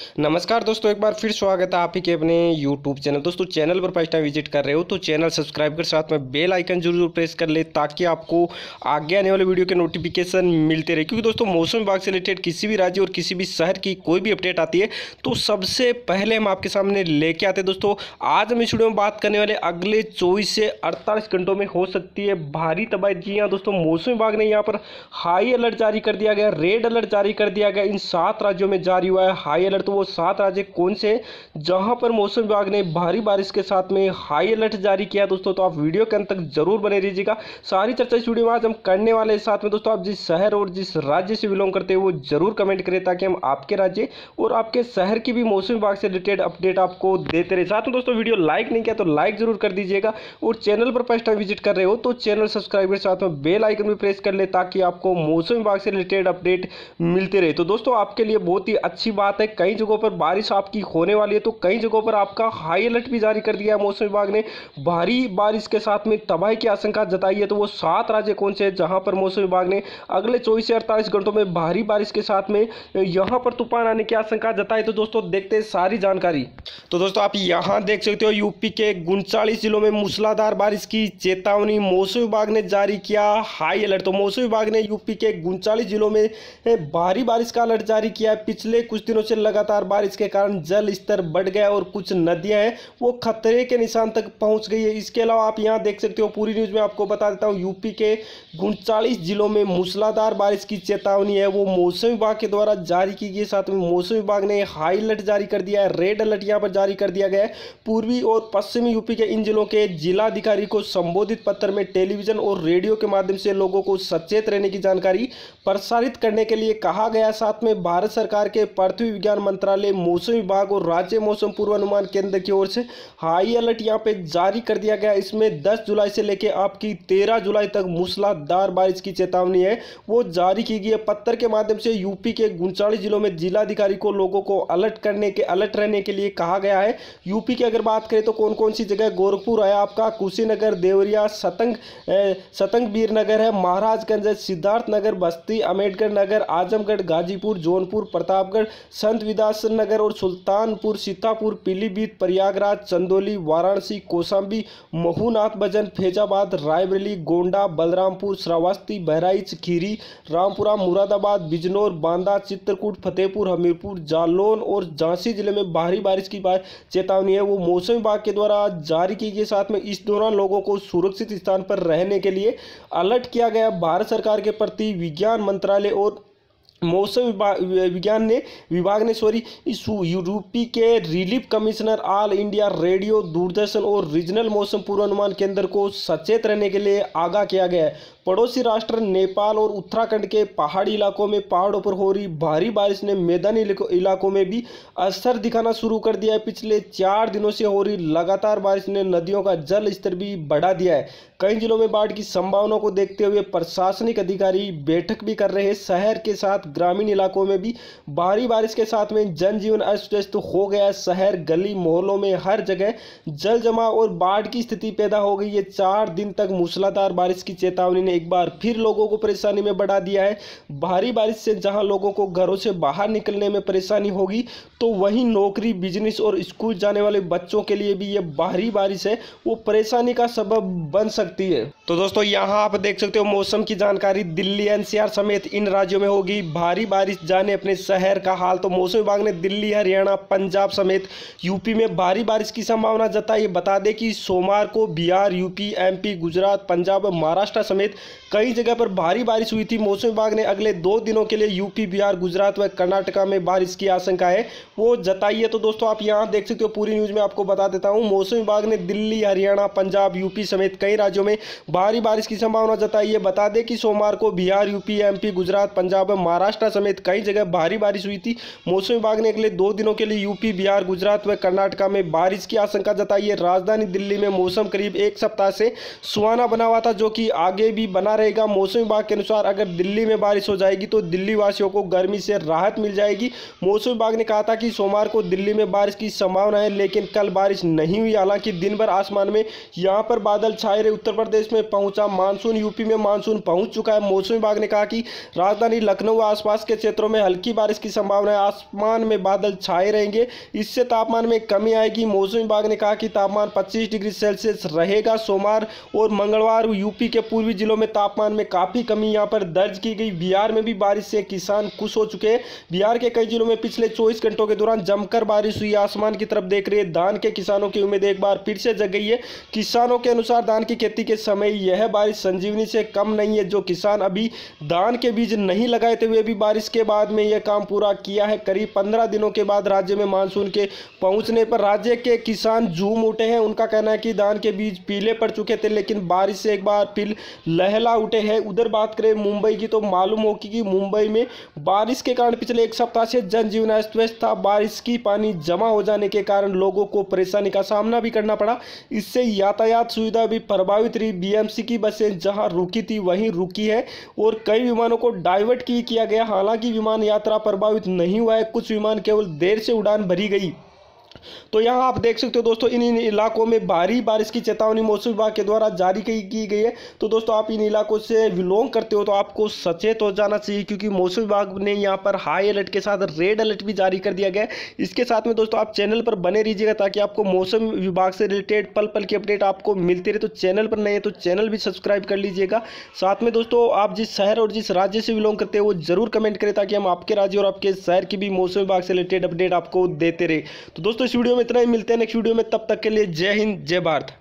नमस्कार दोस्तों, एक बार फिर स्वागत है आप ही के अपने यूट्यूब चैनल। दोस्तों, चैनल पर फ़र्स्ट टाइम विज़िट कर रहे हो तो चैनल सब्सक्राइब कर साथ में बेल आइकन ज़रूर प्रेस कर ले ताकि आपको आगे आने वाले वीडियो के नोटिफिकेशन मिलते रहे। क्योंकि दोस्तों, मौसम विभाग से रिलेटेड किसी भी राज्य और किसी भी शहर की कोई भी अपडेट आती है तो सबसे पहले हम आपके सामने लेके आते हैं। दोस्तों, आज हम इस वीडियो में बात करने वाले अगले चौबीस से अड़तालीस घंटों में हो सकती है भारी तबाही। जी हाँ दोस्तों, मौसम विभाग ने यहाँ पर हाई अलर्ट जारी कर दिया गया रेड अलर्ट जारी कर दिया गया। इन सात राज्यों में जारी हुआ है हाई अलर्ट तो वो सात राज्य कौन से जहाँ पर मौसम विभाग ने भारी बारिश के साथ में हाई अलर्ट जारी किया दोस्तों तो आप वीडियो के अंत तक ज़रूर बने रहिएगा। सारी चर्चा इस वीडियो में आज हम करने वाले साथ में दोस्तों, आप जिस शहर और जिस राज्य से बिलोंग करते हैं, वो ज़रूर कमेंट करें ताकि हम आपके राज्य और आपके शहर की भी मौसम विभाग से रिलेटेड अपडेट आपको देते रहे। साथ में दोस्तों, वीडियो लाइक नहीं किया तो लाइक ज़रूर कर दीजिएगा और चैनल पर फ़र्स्ट टाइम विज़िट कर रहे हो तो चैनल सब्सक्राइब के साथ में बेल आइकन भी प्रेस कर ले ताकि आपको मौसम विभाग से रिलेटेड अपडेट मिलते रहे। तो दोस्तों, आपके लिए बहुत ही अच्छी बात है। कई जगहों पर बारिश आपकी होने वाली है तो कई जगहों पर आपका हाई अलर्ट भी जारी कर दिया है मौसम विभाग ने। भारी बारिश के साथ में तबाही की आशंका जताई है तो वो सात राज्य कौन से हैं जहाँ पर मौसम विभाग ने अगले चौबीस से अड़तालीस घंटों में भारी बारिश के साथ में यहाँ पर तूफ़ान आने की आशंका जताई। तो दोस्तों, देखते हैं सारी जानकारी। तो दोस्तों, आप यहाँ देख सकते हो, यूपी के उनचालीस जिलों में मूसलाधार बारिश की चेतावनी मौसम विभाग ने जारी किया हाई अलर्ट तो मौसम विभाग ने यूपी के उनचालीस जिलों में भारी बारिश का अलर्ट जारी किया है। पिछले कुछ दिनों से लगातार बारिश के कारण जल स्तर बढ़ गया और कुछ नदियाँ हैं, वो खतरे के निशान तक पहुँच गई है। इसके अलावा आप यहाँ देख सकते हो, पूरी न्यूज़ में आपको बता देता हूँ, यूपी के उनचालीस जिलों में मूसलाधार बारिश की चेतावनी है। वो मौसम विभाग के द्वारा जारी की गई, साथ में मौसम विभाग ने हाई अलर्ट जारी कर दिया है, रेड अलर्ट यहाँ पर जारी कर दिया गया है। पूर्वी और पश्चिमी यूपी के इन जिलों के जिलाधिकारी को संबोधित पत्र में टेलीविज़न और रेडियो के माध्यम से लोगों को सचेत रहने की जानकारी प्रसारित करने के लिए कहा गया साथ में भारत सरकार के पृथ्वी विज्ञान मंत्रालय, मौसम विभाग और राज्य मौसम पूर्वानुमान केंद्र की ओर से हाई अलर्ट यहाँ पे जारी कर दिया गया। इसमें 10 जुलाई से लेकर आपकी 13 जुलाई तक मूसलाधार बारिश की चेतावनी है। वो जारी की गई है पत्र के माध्यम से। यूपी के उनचालीस जिलों में जिलाधिकारी को लोगों को अलर्ट करने के, अलर्ट रहने के लिए कहा गया है। यूपी की अगर बात करें तो कौन कौन सी जगह, गोरखपुर है आपका, कुशीनगर, देवरिया, सतंग सतंग नगर है, महाराजगंज है, सिद्धार्थ नगर, बस्ती अंबेडकर नगर, आजमगढ़, गाजीपुर, जौनपुर, प्रतापगढ़, संत विदास नगर और सुल्तानपुर, सीतापुर, पीलीभीत, प्रयागराज, चंदौली, वाराणसी कौशाम्बी महूनाथ भजन, फैजाबाद, रायबरेली, गोंडा, बलरामपुर, श्रावस्ती, बहराइच, खीरी, रामपुरा, मुरादाबाद, बिजनौर, बांदा, चित्रकूट, फतेहपुर, हमीरपुर, जालौन और झांसी ज़िले में भारी बारिश की चेतावनी है। वो मौसम विभाग के द्वारा जारी की गई साथ में इस दौरान लोगों को सुरक्षित स्थान पर रहने के लिए अलर्ट किया गया। भारत सरकार के प्रति विज्ञान मंत्रालय और मौसम विज्ञान ने विभाग ने सॉरी यूरोपी के relief commissioner All India Radio Doordarshan और रीजनल मौसम पूर्वानुमान केंद्र को सचेत रहने के लिए आगाह किया गया है। पड़ोसी राष्ट्र नेपाल और उत्तराखंड के पहाड़ी इलाकों में पहाड़ों पर हो रही भारी बारिश ने मैदानी इलाकों में भी असर दिखाना शुरू कर दिया है। पिछले चार दिनों से हो रही लगातार बारिश ने नदियों का जल स्तर भी बढ़ा दिया है। कई जिलों में बाढ़ की संभावना को देखते हुए प्रशासनिक अधिकारी बैठक भी कर रहे शहर के साथ ग्रामीण इलाकों में भी भारी बारिश के साथ में जनजीवन अस्त व्यस्त हो गया शहर, गली, मोहल्लों में हर जगह जल जमाव और बाढ़ की स्थिति पैदा हो गई है। चार दिन तक मूसलाधार बारिश की चेतावनी ने एक बार फिर लोगों को परेशानी में बढ़ा दिया है। भारी बारिश से जहाँ लोगों को घरों से बाहर निकलने में परेशानी होगी तो वहीं नौकरी, बिज़नेस और स्कूल जाने वाले बच्चों के लिए भी ये भारी बारिश है। वो परेशानी का सबब बन सकती है। तो दोस्तों, यहाँ आप देख सकते हो मौसम की जानकारी। दिल्ली एनसीआर समेत इन राज्यों में होगी। भारी बारिश, जाने अपने शहर का हाल। तो मौसम विभाग ने दिल्ली, हरियाणा, पंजाब समेत यूपी में भारी बारिश की संभावना जताई। बता दें कि सोमवार को बिहार, यूपी, एमपी, गुजरात, पंजाब महाराष्ट्र समेत कई जगह पर भारी बारिश हुई थी। मौसम विभाग ने अगले दो दिनों के लिए यूपी, बिहार, गुजरात व कर्नाटका में बारिश की आशंका है। वो जताई है। तो दोस्तों, आप यहाँ देख सकते हो, पूरी न्यूज़ में आपको बता देता हूँ। मौसम विभाग ने दिल्ली, हरियाणा, पंजाब, यूपी समेत कई राज्यों में भारी बारिश की संभावना जताई है। बता दें कि सोमवार को बिहार, यूपी, एमपी, गुजरात, पंजाब महाराष्ट्र समेत कई जगह भारी बारिश हुई थी। मौसम विभाग ने अगले दो दिनों के लिए यूपी, बिहार, गुजरात व कर्नाटका में बारिश की आशंका जताई है। राजधानी दिल्ली में मौसम करीब एक सप्ताह से सुहाना बना हुआ था, जो कि आगे भी बना रहेगा। मौसम विभाग के अनुसार अगर दिल्ली में बारिश हो जाएगी तो दिल्ली वासियों को गर्मी से राहत मिल जाएगी। मौसम विभाग ने कहा था कि सोमवार को दिल्ली में बारिश की संभावना है, लेकिन कल बारिश नहीं हुई। हालाँकि दिन भर आसमान में यहाँ पर बादल छाए रहे। उत्तर प्रदेश में पहुँचा मानसून, यूपी में मानसून पहुँच चुका है। मौसम विभाग ने कहा कि राजधानी लखनऊ आसपास के क्षेत्रों में हल्की बारिश की संभावना है आसमान में बादल छाए रहेंगे। इससे तापमान में कमी आएगी। मौसम विभाग ने कहा कि तापमान 25 डिग्री सेल्सियस रहेगा। सोमवार और मंगलवार यूपी के पूर्वी जिलों में तापमान में काफ़ी कमी यहाँ पर दर्ज की गई। बिहार में भी बारिश से किसान खुश हो चुके हैं। बिहार के कई जिलों में पिछले चौबीस घंटों के दौरान जमकर बारिश हुई। आसमान की तरफ़ देख रही धान के किसानों की उम्मीद एक बार फिर से जग गई है। किसानों के अनुसार धान की खेती के समय यह बारिश संजीवनी से कम नहीं है। जो किसान अभी धान के बीज नहीं लगाए वे भी बारिश के बाद में यह काम पूरा किया है। करीब पंद्रह दिनों के बाद राज्य में मानसून के पहुँचने पर राज्य के किसान झूम उठे हैं। उनका कहना है कि धान के बीज पीले पड़ चुके थे, लेकिन बारिश से एक बार फिर लहला उठे हैं। उधर बात करें मुंबई की तो मालूम होगी कि मुंबई में बारिश के कारण पिछले एक सप्ताह से जनजीवन अस्त व्यस्त था। बारिश की पानी जमा हो जाने के कारण लोगों को परेशानी का सामना भी करना पड़ा। इससे यातायात सुविधा भी प्रभावित रही। बीएमसी की बसें जहाँ रुकी थी, वहीं रुकी है और कई विमानों को डाइवर्ट भी किया गया हालाँकि विमान यात्रा प्रभावित नहीं हुआ है। कुछ विमान केवल देर से उड़ान भरी गई। तो यहाँ आप देख सकते हो दोस्तों इन इन इलाकों में भारी बारिश की चेतावनी मौसम विभाग के द्वारा जारी की, गई है। तो दोस्तों आप इन इलाकों से बिलोंग करते हो तो आपको सचेत हो जाना चाहिए क्योंकि मौसम विभाग ने यहाँ पर हाई अलर्ट के साथ रेड अलर्ट भी जारी कर दिया गया है। इसके साथ में दोस्तों आप चैनल पर बने रहिएगा ताकि आपको मौसम विभाग से रिलेटेड पल पल की अपडेट आपको मिलती रहे। तो चैनल पर नहीं है तो चैनल भी सब्सक्राइब कर लीजिएगा। साथ में दोस्तों आप जिस शहर और जिस राज्य से बिलोंग करते हैं वो ज़रूर कमेंट करें ताकि हम आपके राज्य और आपके शहर की भी मौसम विभाग से रिलेटेड अपडेट आपको देते रहे। तो दोस्तों, इस वीडियो में इतना ही। मिलते हैं नेक्स्ट वीडियो में। तब तक के लिए जय हिंद, जय भारत।